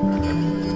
Música